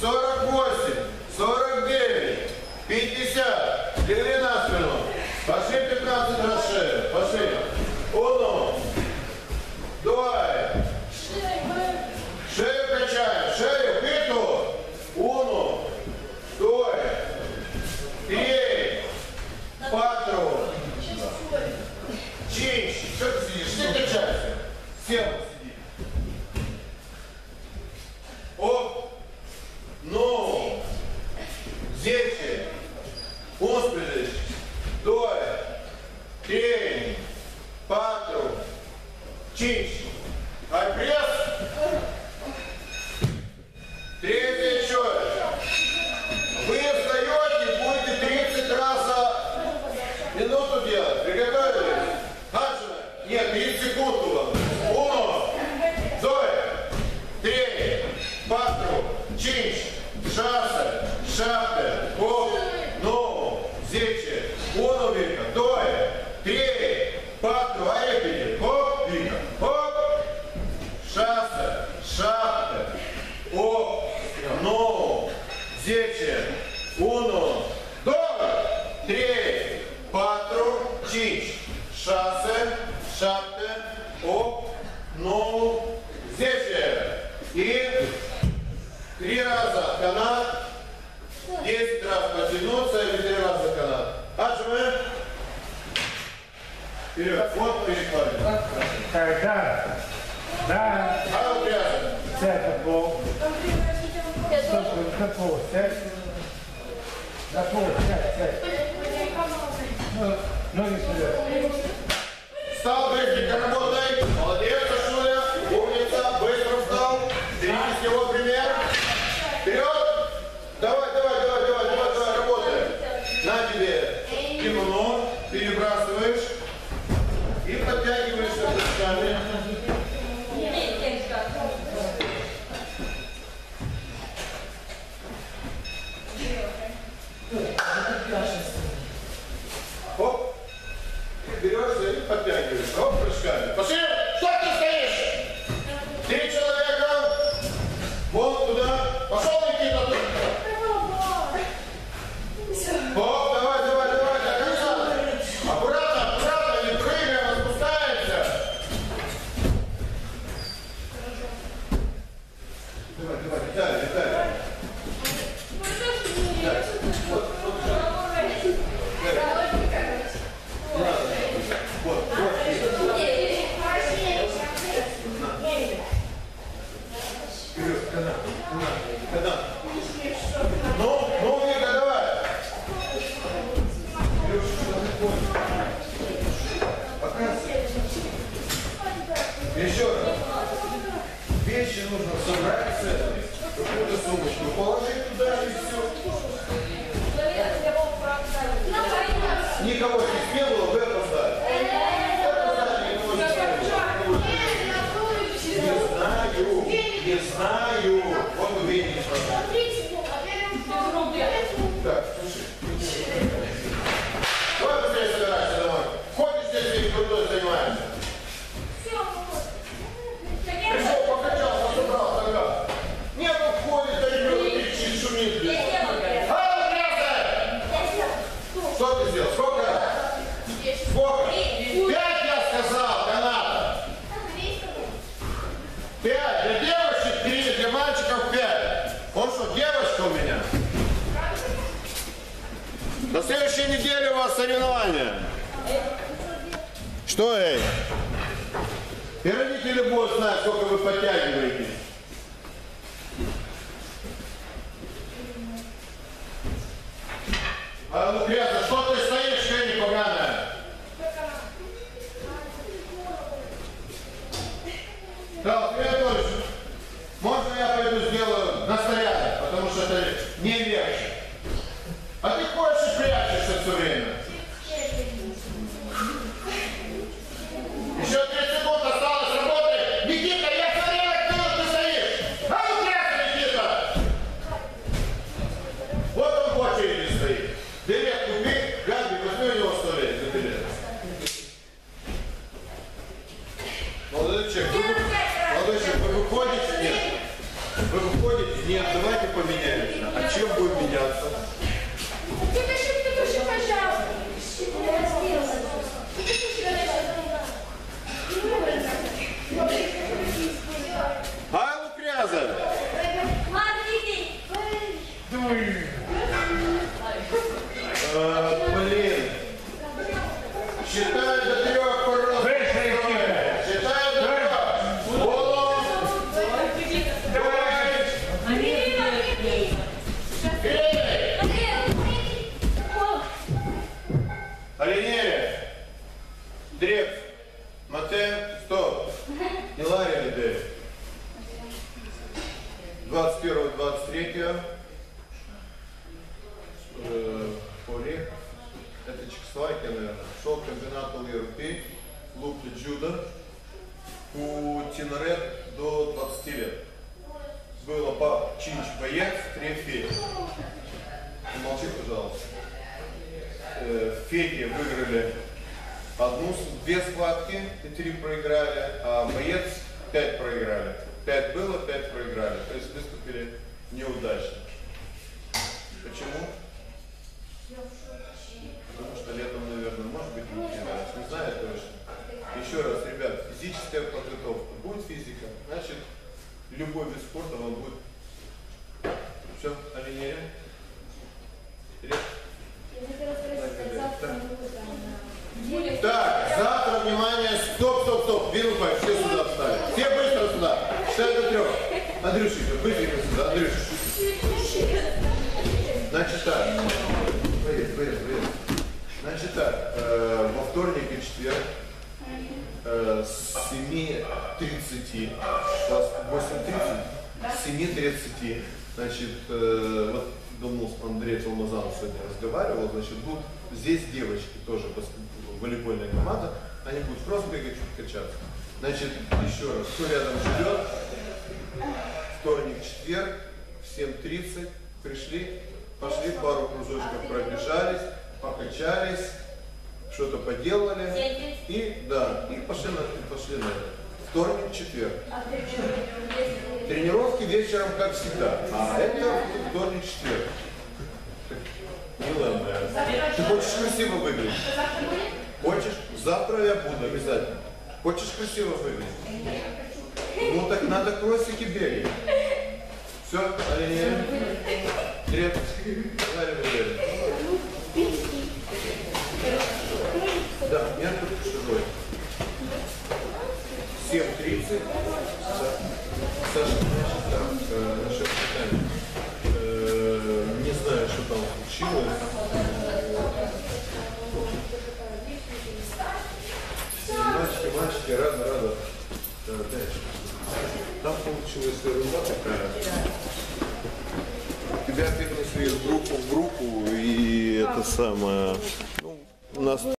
48, 49, 50. Шапте, оп, ну, зече, uno, Вика, due, tre, quattro, а репите, оп, Вика, оп, шасте, шапте, оп, ну, зече, uno, due, tre, quattro, cinque, шасте, шапте, оп, ну, зече, и три раза канат, 10 раз потянуться или три раза канат. Отжимаем. Вперед. Вот перекладываем. Так, да. Да. А ну прямо. Це футбол. Це. На пол. Це, це. Ну, ноги сюди. Встал, быстренько работай. Молодец, Сашуля. Умница. Быстро встал. Берите с него пример. Вперед. Давай, давай, давай, давай, давай, давай, работай. На тебе кимоно. Перебрасываешь. И подтягиваешься прыжками. Еще раз. Вещи нужно собрать с этой. Какую-то сумочку положить туда и все. Никого не было, вы опоздали. Опоздали, никого не знаю. Не знаю, не знаю. Вот увидите, пожалуйста. Так, слушай. Давай быстрее собирайся домой. Ходишь здесь и крутой занимаешься. Пришел, покачался, собрал тогда. Нет, он ходит, да ребенок кричит, шумит. блин. А, грязная! Что ты сделал? Сколько? Сколько? Пять я сказал, каната. Пять. Для девочек три, для мальчиков пять. Он что, девочка у меня? На следующей неделе у вас соревнования. Что, эй? И родители будут знать, сколько вы подтягиваете. А ну, грязно, что ты стоишь, Кенни, поганая? Да, Анатольевич, можно я пойду сделаю на снаряде, потому что это не легче все время. Еще 30 секунды осталось работы. Никита, я смотрю, как ты стоишь. А ну, у тебя, Никита. Вот он в очереди стоит. Билет купи, Габи, возьми у него сто лет за билет. Молодой человек, вы, молодой человек, вы выходите? Нет. Вы выходите? Нет, давайте поменяемся. А чем будем меняться? 하세요. 21-23. Э, Поле. Это Чехословакия, наверное. Шел комбинат ЛРП. Клуб Джуда. У Тинорет до 20 лет. Было по Чинч боец, три Фети. Молчи, пожалуйста. Э, Фети выиграли одну, две схватки и три проиграли, а боец пять проиграли. Пять было, пять проиграли. То есть выступили неудачно. Почему? Потому что летом, наверное, может быть, не раз. Не знаю точно. Еще раз, ребят, физическая подготовка. Будет физика, значит, любой вид спорта вам будет. Все, оленерим. Вперед. Так, завтра, внимание, стоп, стоп, стоп, Вилупай, все сюда встали. Все быстро сюда. Считай до трех. Быстренько сюда, Андрюша. Значит так. Привет, привет, привет. Значит так, э, во вторник и четверг э, с 7.30, сейчас 8.30, с 7.30, значит, э, вот думал, с Андреем Алмазаном сегодня разговаривал, значит, будут здесь девочки тоже, волейбольная команда, они будут просто бегать, чуть качаться. Значит, еще раз, кто рядом живет, вторник, четверг, в 7.30 пришли, пошли пару кружочков пробежались, покачались, что-то поделали и да, и пошли на, и пошли на. Вторник, четверг. Тренировки вечером, как всегда. А это вторник, четверг. Милая моя. Ты хочешь красиво выглядеть? Хочешь? Завтра я буду обязательно. Хочешь красиво выглядеть? Ну так надо кроссики бегать. Все, оленя. Далее. Да, я тут чужой. 7.30. Да. Саша, получилась ерунда такая. Тебя перенесли из группы в группу, и это самое. Ну, нас